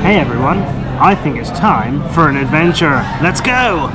Hey everyone, I think it's time for an adventure. Let's go!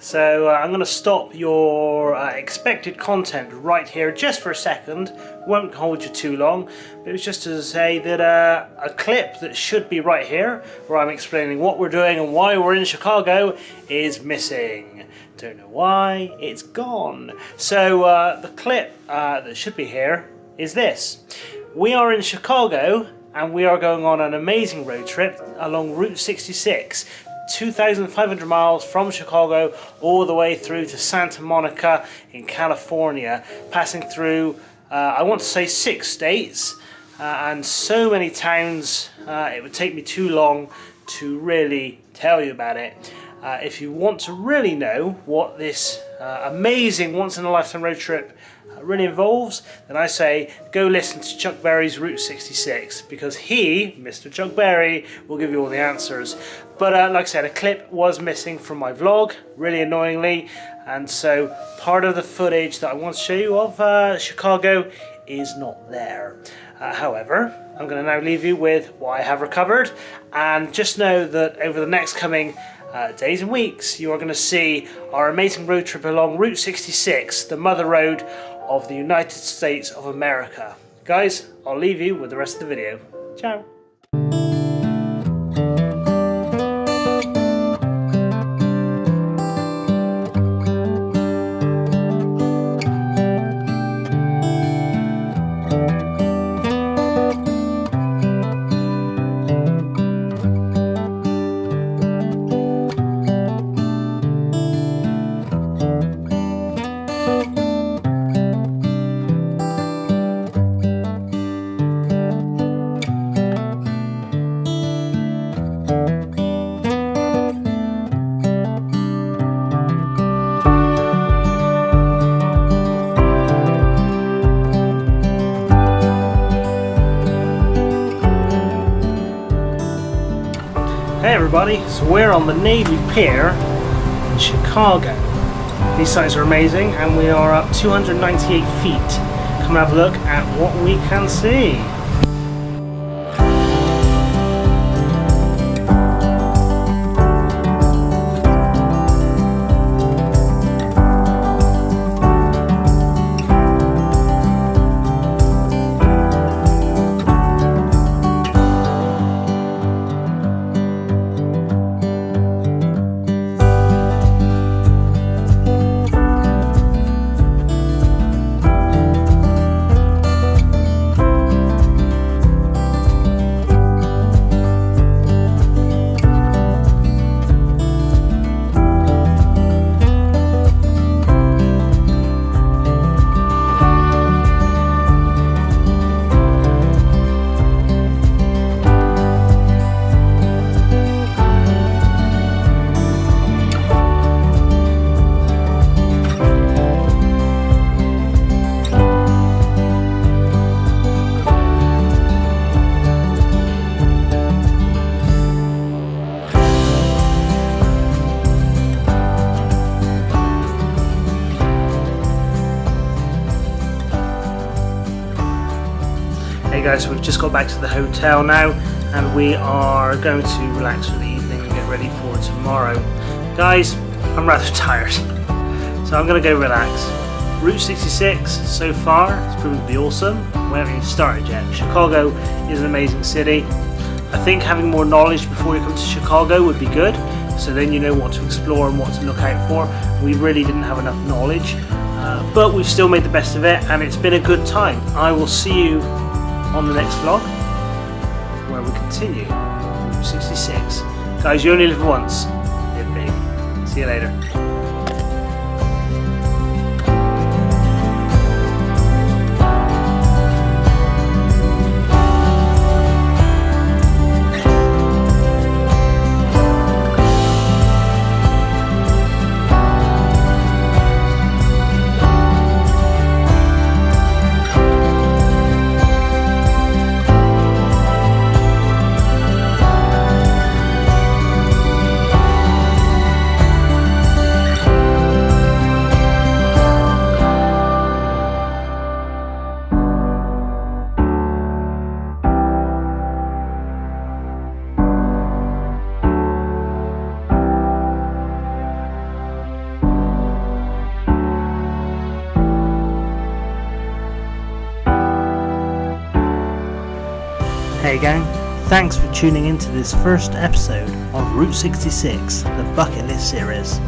so uh, I'm going to stop your uh, expected content right here just for a second. Won't hold you too long, but it was just to say that uh, a clip that should be right here, where I'm explaining what we're doing and why we're in Chicago, is missing. Don't know why, it's gone. So uh, the clip uh, that should be here is this. We are in Chicago and we are going on an amazing road trip along Route 66 2,500 miles from Chicago all the way through to Santa Monica in California, passing through, uh, I want to say six states uh, and so many towns, uh, it would take me too long to really tell you about it. Uh, if you want to really know what this uh, amazing once in a lifetime road trip really involves, then I say go listen to Chuck Berry's Route 66 because he, Mr. Chuck Berry, will give you all the answers. But uh, like I said, a clip was missing from my vlog, really annoyingly, and so part of the footage that I want to show you of uh, Chicago is not there. Uh, however, I'm going to now leave you with what I have recovered, and just know that over the next coming uh, days and weeks, you are going to see our amazing road trip along Route 66, the mother road of the United States of America. Guys, I'll leave you with the rest of the video. Ciao. Everybody, so we're on the Navy Pier in Chicago. These sights are amazing and we are up 298 feet. Come have a look at what we can see. Guys, we've just got back to the hotel now and we are going to relax for the evening and get ready for tomorrow. Guys, I'm rather tired, so I'm going to go relax. Route 66 so far has proven to be awesome. We haven't even started yet. Chicago is an amazing city. I think having more knowledge before you come to Chicago would be good, so then you know what to explore and what to look out for. We really didn't have enough knowledge, uh, but we've still made the best of it and it's been a good time. I will see you on the next vlog where we continue. 66 guys you only live once. Live big. See you later gang, thanks for tuning into this first episode of Route 66, the bucket list series.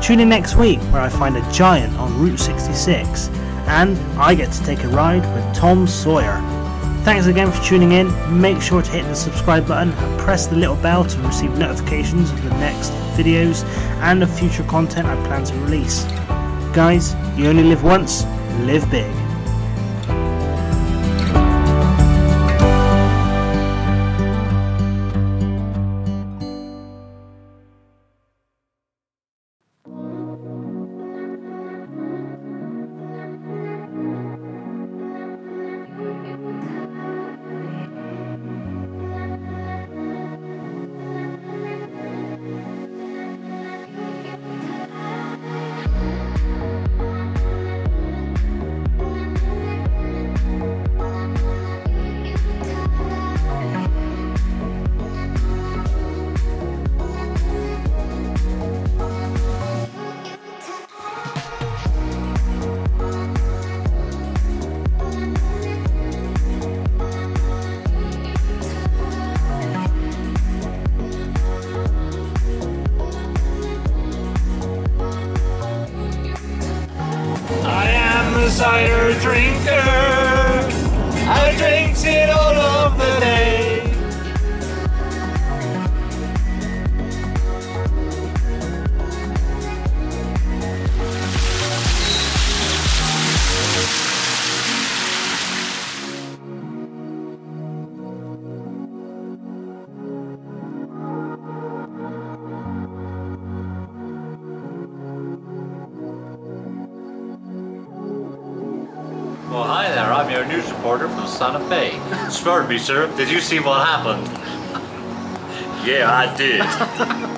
Tune in next week where I find a giant on Route 66 and I get to take a ride with Tom Sawyer. Thanks again for tuning in. Make sure to hit the subscribe button and press the little bell to receive notifications of the next videos and of future content I plan to release. Guys, you only live once, live big. Cider drinker. I drinks it all hi there. I'm your news reporter from Santa Fe. Pardon me, sir. Did you see what happened? yeah, I did.